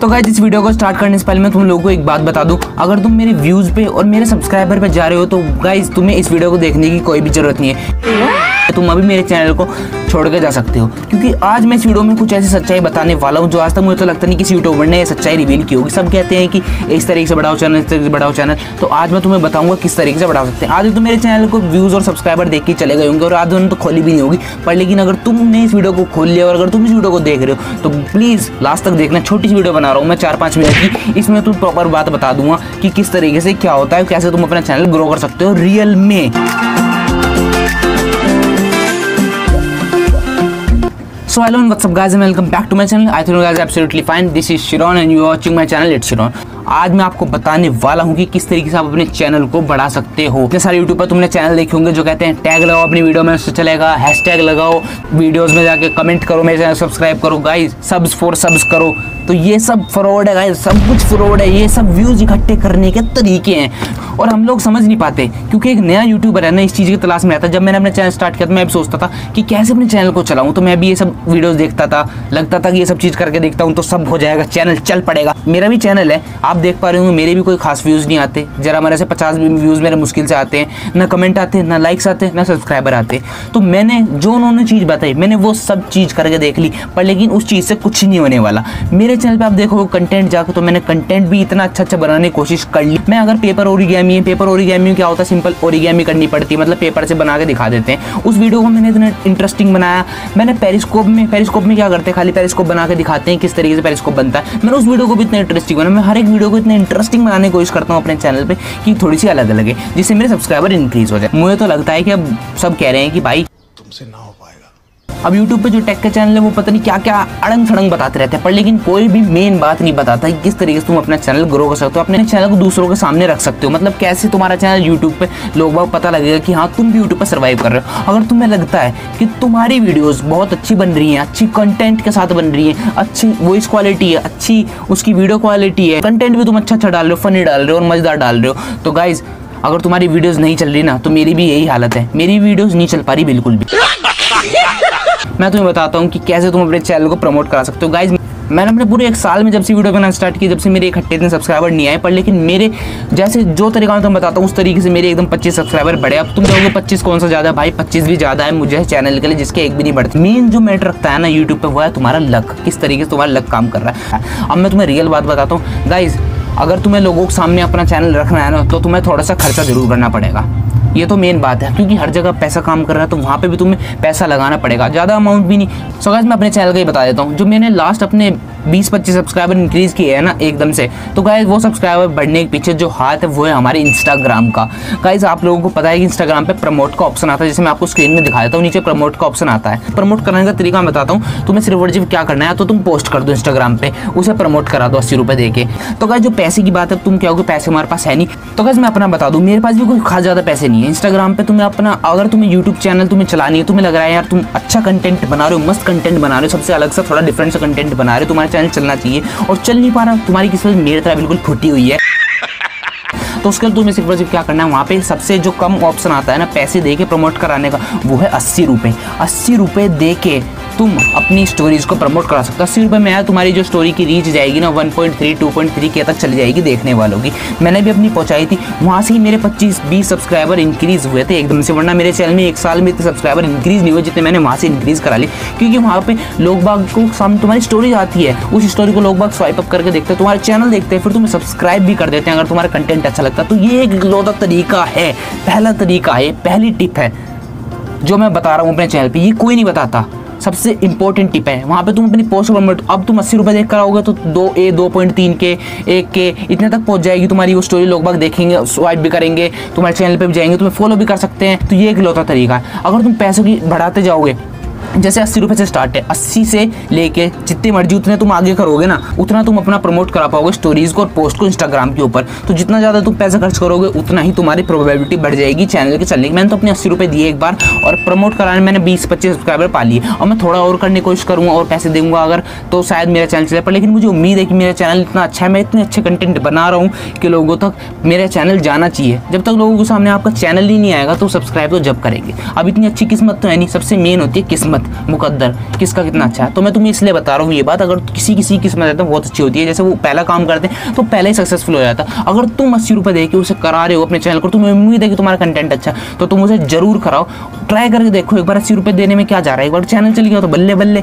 तो गाइज़ इस वीडियो को स्टार्ट करने से पहले मैं तुम लोगों को एक बात बता दूँ। अगर तुम मेरे व्यूज़ पे और मेरे सब्सक्राइबर पे जा रहे हो तो गाइज़ तुम्हें इस वीडियो को देखने की कोई भी ज़रूरत नहीं है। तुम अभी मेरे चैनल को छोड़ के जा सकते हो। क्योंकि आज मैं इस वीडियो में कुछ ऐसी सच्चाई बताने वाला हूँ जो आज तक मुझे तो लगता नहीं किसी यूट्यूबर ने सच्चाई रिवील की होगी। सब कहते हैं कि इस तरीके से बढ़ाओ चैनल इस तरीके से बढ़ाओ चैनल तो आज मैं तुम्हें बताऊँगा किस तरीके से बढ़ा सकते हैं। आज तो मेरे चैनल को व्यूज़ और सब्सक्राइबर देख के चले गए होंगे और आज उन्होंने तो खोली भी नहीं होगी। पर लेकिन अगर तुमने इस वीडियो को खोल लिया और अगर तुम इस वीडियो को देख रहे हो तो प्लीज़ लास्ट तक देखना। छोटी सी वीडियो बना रहा हूँ मैं चार पाँच मिनट की। इसमें तुम प्रॉपर बात बता दूँगा कि किस तरीके से क्या होता है कैसे तुम अपना चैनल ग्रो कर सकते हो। रियल में। So hello and what's up guys and welcome back to my channel. I think you guys are absolutely fine. This is Shiron and you are watching my channel. It's Shiron. आज मैं आपको बताने वाला हूँ कि किस तरीके से आप अपने चैनल को बढ़ा सकते हो। इतने सारे यूट्यूब पर तुमने चैनल देखे होंगे जो कहते हैं, टैग लगाओ अपनी वीडियो में उससे चलेगा हैश लगाओ वीडियोस में जाके कमेंट करो, मेरे चैनल सब्सक्राइब करो। गाइज़ सब्स फॉर सब्स करो। तो ये सब फ्रॉड है गाइज़ सब कुछ फ्रॉड है। ये सब व्यूज़ इकट्ठे करने के तरीके हैं। और हम लोग समझ नहीं पाते, क्योंकि एक नया यूट्यूबर है ना, इस चीज़ की तलाश में आता जब मैंने अपना चैनल स्टार्ट किया तो मैं भी सोचता था कि कैसे अपने चैनल को चलाऊं। तो मैं भी ये सब वीडियोस देखता था, लगता था कि ये सब चीज़ करके देखता हूँ तो सब हो जाएगा चैनल चल पड़ेगा। मेरा भी चैनल है, आप देख पा रहे होंगे, मेरे भी कोई खास व्यूज़ नहीं आते। जरा मेरे से पचास व्यूज़ मेरे मुश्किल से आते हैं। ना कमेंट आते हैं, ना लाइक्स आते हैं, ना सब्सक्राइबर आते हैं। तो मैंने जो उन्होंने चीज़ बताई, मैंने वो सब चीज़ करके देख ली, पर लेकिन उस चीज़ से कुछ नहीं होने वाला। मेरे चैनल पर आप देखो कंटेंट जाकर तो मैंने कंटेंट भी इतना अच्छा अच्छा बनाने की कोशिश कर ली। मैं अगर पेपर ओरिगेमी है पेपर ओरिगेमी क्या होता है? सिंपल ओरिगेमी करनी पड़ती है मतलब पेपर से बना के दिखा देते हैं। उस वीडियो को मैंने इतना इंटरेस्टिंग बनाया। मैंने पेरिस्कोप में पेरिस्कोप में क्या करते हैं? खाली पेरिस्कोप बना के दिखाते हैं, किस तरीके से पेरिस्कोप बनता है। मैंने उस वीडियो को भी इतना इंटरेस्टिंग बना मैं हर एक वीडियो को इतना इंटरेस्टिंग बनाने की कोशिश करता हूँ अपने चैनल पर कि थोड़ी सी अलग अलग है, जिससे मेरे सब्सक्राइबर इंक्रीज हो जाए। मुझे तो लगता है कि अब सब कह रहे हैं कि भाई तुमसे ना हो अब YouTube पे जो टेक का चैनल है, वो पता नहीं क्या क्या अड़ंग सड़ंग बताते रहते हैं, पर लेकिन कोई भी मेन बात नहीं बताता कि किस तरीके से तुम अपना चैनल ग्रो कर सकते हो, अपने चैनल को दूसरों के सामने रख सकते हो। मतलब कैसे तुम्हारा चैनल यूट्यूब पे लोग बाग पता लगेगा कि हाँ तुम भी यूट्यूब पर सर्वाइव कर रहे हो। अगर तुम्हें लगता है कि तुम्हारी वीडियोज़ बहुत अच्छी बन रही हैं, अच्छी कंटेंट के साथ बन रही है, अच्छी वॉइस क्वालिटी है, अच्छी उसकी वीडियो क्वालिटी है कंटेंट भी तुम अच्छा अच्छा डाल रहे हो फनी डाल रहे हो और मज़ेदार डाल रहे हो तो गाइज़ अगर तुम्हारी वीडियोस नहीं चल रही ना तो मेरी भी यही हालत है। मेरी वीडियोस नहीं चल पा रही बिल्कुल भी। मैं तुम्हें बताता हूँ कि कैसे तुम अपने चैनल को प्रमोट करा सकते हो। गाइज़ मैंने अपने पूरे एक साल में जब से वीडियो बनाना स्टार्ट किया जब से मेरे इकट्ठे दिन सब्सक्राइबर नहीं आए, पर लेकिन मेरे जैसे जो तरीका मैं तुम्हें बताता हूँ, उस तरीके से मेरे एकदम 25 सब्सक्राइबर बढ़े। अब तुम कहोगे 25 कौन सा ज़्यादा? भाई 25 भी ज़्यादा है मुझे चैनल के लिए, जिसके एक भी नहीं बढ़ते। मेन जो मैटर रखता है ना यूट्यूब पर वो है तुम्हारा लक किस तरीके से तुम्हारा लक काम कर रहा है। अब मैं तुम्हें रियल बात बताता हूँ। गाइज़ अगर तुम्हें लोगों के सामने अपना चैनल रखना है ना तो तुम्हें थोड़ा सा खर्चा ज़रूर करना पड़ेगा। ये तो मेन बात है। क्योंकि हर जगह पैसा काम कर रहा है तो वहाँ पे भी तुम्हें पैसा लगाना पड़ेगा। ज़्यादा अमाउंट भी नहीं। सो गाइस मैं अपने चैनल का ही बता देता हूँ। जो मैंने लास्ट अपने 20-25 सब्सक्राइबर इंक्रीज़ किए हैं ना, एकदम से तो गाइज़ वो सब्सक्राइबर बढ़ने के पीछे जो हाथ है, वो है हमारे इंस्टाग्राम का। गाइज़ आप लोगों को पता है कि इंस्टाग्राम पे प्रमोट का ऑप्शन आता है, जैसे मैं आपको स्क्रीन में दिखा देता हूँ। नीचे प्रमोट का ऑप्शन आता है। प्रमोट करने का तरीका मैं बताता हूँ। तुम्हें सिर्फ़ वर्जी क्या करना है तो तुम पोस्ट कर दो इंस्टाग्राम पर उसे प्रमोट करा दो अस्सी रुपये दे के तो गाइज़ जो पैसे की बात है तुम क्या हो पैसे हमारे पास है नहीं। तो गाइज़ मैं अपना बता दूँ। मेरे पास भी कोई खास ज़्यादा पैसे नहीं है। इंस्टाग्राम पे तुम्हें अपना, अगर तुम्हें यूट्यूब चैनल तुम्हें चलानी है, तुम्हें लग रहा है, यार, तुम अच्छा कंटेंट बना रहे हो, मस्त कंटेंट बना रहे हो, सबसे अलग सा, थोड़ा डिफरेंट सा कंटेंट बना रहे हो, तुम्हारा चैनल चलना चाहिए और चल नहीं पा रहा, तुम्हारी किस्मत मेरी तरह बिल्कुल फुटी हुई है। तो उसके लिए तुम्हें सिर्फ़ सिर्फ़ क्या करना है, वहाँ पे सबसे जो कम ऑप्शन आता है ना, पैसे दे के प्रमोट कराने का, वो है अस्सी रुपये अस्सी रुपये दे के तुम अपनी स्टोरीज को प्रमोट करा सकते हो। अस्सी रुपये में तुम्हारी जो स्टोरी की रीच जाएगी ना one point three two point three के तक चली जाएगी देखने वालों की। मैंने भी अपनी पहुँचाई थी। वहाँ से ही मेरे पच्चीस बीस सब्सक्राइबर इंक्रीज़ हुए थे एकदम से, वरना मेरे चैनल में एक साल में इतने सब्सक्राइबर इंक्रीज़ नहीं हुए जितने मैंने वहाँ से इंक्रीज़ करा ली क्योंकि वहाँ पर लोग बाग को सामने तुम्हारी स्टोरी आती है। उस स्टोरी को लोग बाग स्वाइप अप करके देखते हैं। तुम्हारे चैनल देखते हैं, फिर तुम्हें सब्सक्राइब भी कर देते हैं। अगर तुम्हारा कंटेंट अच्छा लगता तो ये एक लौदा तरीका है। पहला तरीका है, पहली टिप है, जो मैं बता रहा हूँ अपने चैनल पे। ये कोई नहीं बताता। सबसे इंपॉर्टेंट टिप है। वहाँ पे तुम अपनी पोस्ट प्रमोट अब तुम अस्सी रुपये देख कर आओगे तो दो ए, दो पॉइंट तीन के, एक के, इतने तक पहुँच जाएगी तुम्हारी वो स्टोरी लोग बाग देखेंगे स्वाइप भी करेंगे, तुम्हारे चैनल पर भी जाएँगे, तुम्हें फॉलो भी कर सकते हैं। तो ये एक लौता तरीका है। अगर तुम पैसों की बढ़ाते जाओगे जैसे अस्सी रुपये से स्टार्ट है। अस्सी से लेके जितनी मर्ज़ी उतने तुम आगे करोगे ना, उतना तुम अपना प्रमोट करा पाओगे स्टोरीज को और पोस्ट को इंस्टाग्राम के ऊपर। तो जितना ज़्यादा तुम पैसा खर्च करोगे, उतना ही तुम्हारी प्रोबेबिलिटी बढ़ जाएगी चैनल के चलने की। मैंने तो अपने अस्सी रुपये दिए एक बार और प्रमोट कराने मैंने बीस पच्चीस सब्सक्राइबर पा लिए। और मैं थोड़ा और करने की कोशिश करूँगा और पैसे दूँगा अगर तो शायद मेरा चैनल चले। पर लेकिन मुझे उम्मीद है कि मेरा चैनल इतना अच्छा है, मैं इतने अच्छे कंटेंट बना रहा हूँ कि लोगों तक मेरा चैनल जाना चाहिए। जब तक लोगों के सामने आपका चैनल ही नहीं आएगा तो सब्सक्राइब तो जब करेंगे। अब इतनी अच्छी किस्मत तो है नहीं। सबसे मेन होती है किस्मत। मुकद्दर, किसका कितना अच्छा है? तो मैं तुम्हें इसलिए बता रहा हूँ, ये बात अगर किसी किसी किस्मत है तो बहुत अच्छी होती है। जैसे वो पहला काम करते हैं तो पहले ही सक्सेसफुल हो जाता है। अगर तुम अस्सी रुपये दे के उसे करा रहे हो अपने चैनल को, तुम्हें उम्मीद है कि तुम्हारा कंटेंट अच्छा तो तुम उसे ज़रूर कराओ। ट्राई करके देखो, एक बार अस्सी रुपये देने में क्या जा रहा है? एक बार चैनल चल गया तो बल्ले बल्ले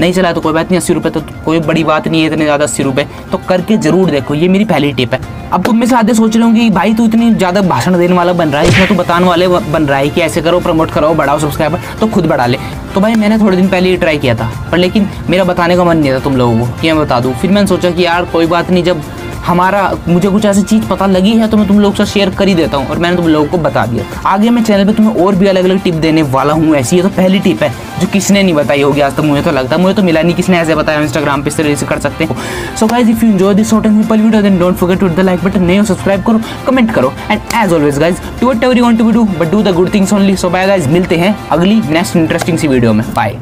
नहीं चला तो कोई बात नहीं, अस्सी रुपये तो कोई बड़ी बात नहीं है, इतने ज़्यादा अस्सी रुपये तो करके ज़रूर देखो, ये मेरी पहली टिप है। अब तुम में से आधे सोच रहे हो कि भाई तू इतनी ज़्यादा भाषण देने वाला बन रहा है इसमें तो बताने वाले बन रहा है कि ऐसे करो, प्रमोट कराओ, बढ़ाओ सब्सक्राइबर तो खुद बढ़ा ले। तो भाई मैंने थोड़े दिन पहले ये ट्राई किया था, पर लेकिन मेरा बताने का मन नहीं था तुम लोगों को, कि मैं बता दूँ। फिर मैंने सोचा कि यार कोई बात नहीं, जब हमारा, मुझे कुछ ऐसी चीज़ पता लगी है तो मैं तुम लोग से शेयर कर ही देता हूँ और मैंने तुम लोगों को बता दिया। आगे मैं चैनल पे तुम्हें और भी अलग अलग टिप देने वाला हूँ, ऐसी है तो पहली टिप है, जो किसने नहीं बताई होगी आज तक, मुझे तो लगता है, मुझे तो मिला नहीं, किसने ऐसे बताया इंस्टाग्राम पे, इस तरह से कर सकते हो। So guys if you enjoy this short and simple video then don't forget to the like button नहीं हो सब्सक्राइब करो कमेंट करो and as always guys do whatever you want to do but do the good things only so bye guys मिलते हैं अगली next interesting सी video में। Bye